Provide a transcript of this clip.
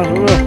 Bravo.